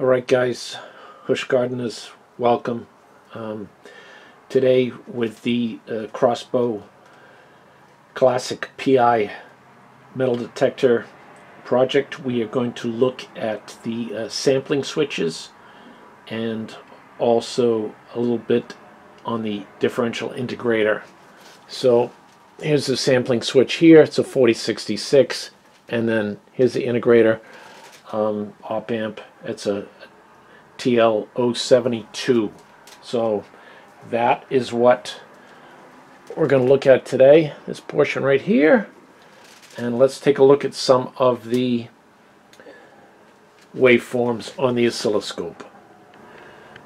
All right, guys, Hush Gardeners, welcome. Um, today, with the uh, Crossbow Classic PI metal detector project, we are going to look at the uh, sampling switches and also a little bit on the differential integrator. So, here's the sampling switch here. It's a 4066, and then here's the integrator um, op amp. It's a TL072. So that is what we're going to look at today, this portion right here. And let's take a look at some of the waveforms on the oscilloscope.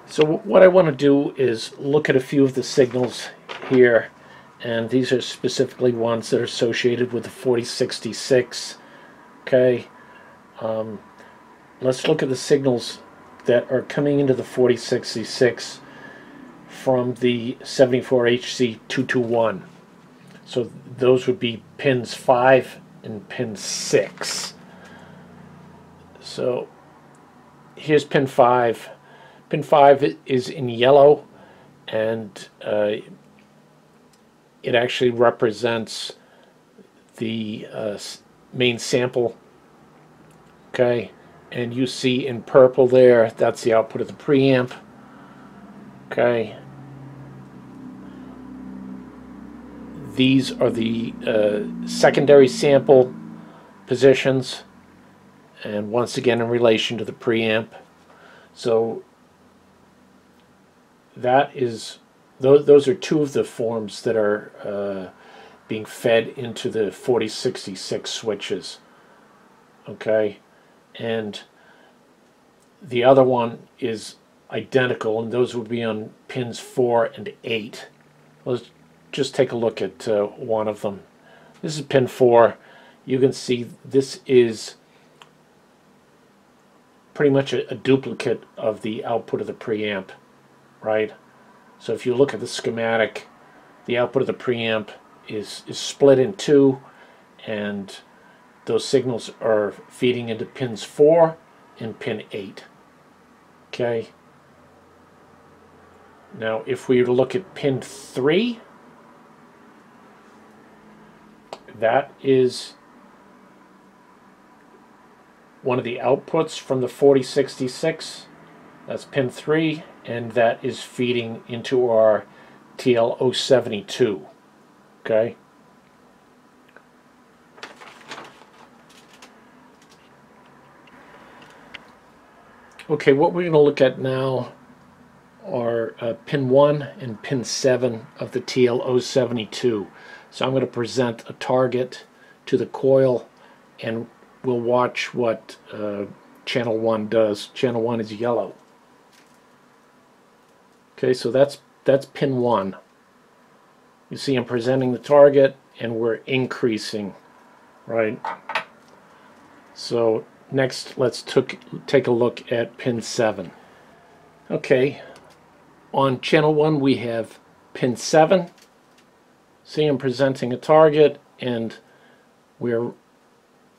So what I want to do is look at a few of the signals here and these are specifically ones that are associated with the 4066 okay um, let's look at the signals that are coming into the 4066 from the 74HC221. So those would be pins 5 and pin 6. So here's pin 5. Pin 5 is in yellow and uh, it actually represents the uh, main sample. Okay and you see in purple there that's the output of the preamp. Okay. These are the uh, secondary sample positions and once again in relation to the preamp. So that is those, those are two of the forms that are uh, being fed into the 4066 switches. Okay and the other one is identical and those would be on pins 4 and 8 let's just take a look at uh, one of them. This is pin 4 you can see this is pretty much a, a duplicate of the output of the preamp right? So if you look at the schematic the output of the preamp is is split in two and those signals are feeding into pins 4 and pin 8. Okay. Now if we look at pin 3, that is one of the outputs from the 4066. That's pin 3 and that is feeding into our TL072. Okay. Okay, what we're going to look at now are uh, pin 1 and pin 7 of the TL072. So I'm going to present a target to the coil and we'll watch what uh, channel 1 does. Channel 1 is yellow. Okay, so that's that's pin 1. You see I'm presenting the target and we're increasing, right? So Next, let's took, take a look at pin 7. Okay, on channel 1 we have pin 7. See I'm presenting a target and we're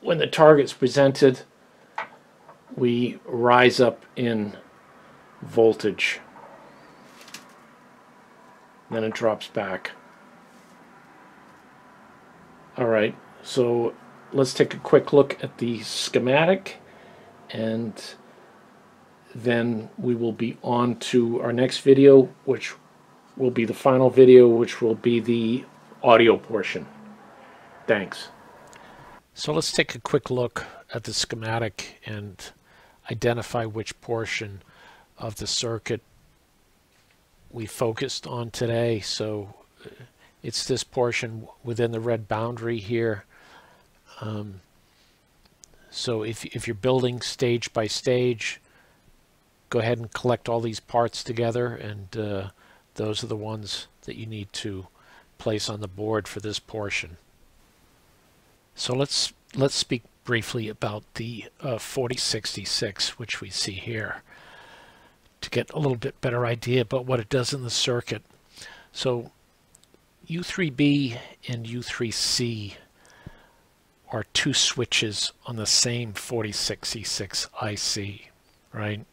when the target's presented we rise up in voltage. Then it drops back. Alright, so let's take a quick look at the schematic and then we will be on to our next video which will be the final video which will be the audio portion. Thanks. So let's take a quick look at the schematic and identify which portion of the circuit we focused on today. So uh, it's this portion within the red boundary here um, so if, if you're building stage by stage, go ahead and collect all these parts together and uh, those are the ones that you need to place on the board for this portion. So let's let's speak briefly about the uh, 4066 which we see here to get a little bit better idea about what it does in the circuit. So U3B and U3C are two switches on the same 4066 IC, right?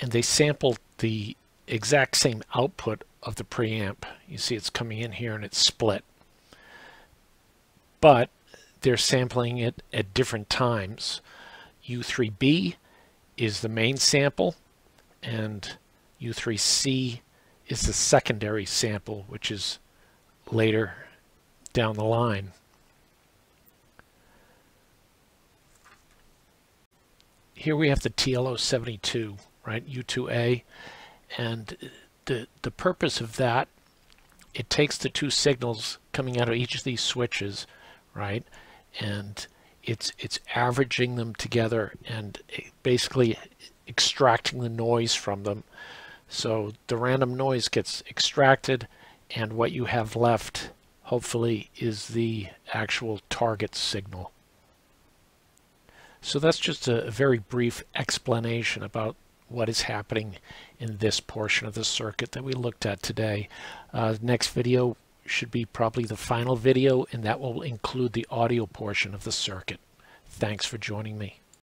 and they sampled the exact same output of the preamp. You see it's coming in here and it's split. But they're sampling it at different times. U3B is the main sample and U3C is the secondary sample, which is later down the line. Here we have the TL072, right, U2A, and the, the purpose of that, it takes the two signals coming out of each of these switches, right, and it's it's averaging them together and basically extracting the noise from them. So the random noise gets extracted and what you have left hopefully is the actual target signal. So that's just a, very brief explanation about what is happening in this portion of the circuit that we looked at today. Uh, next video should be probably the final video and that will include the audio portion of the circuit. Thanks for joining me.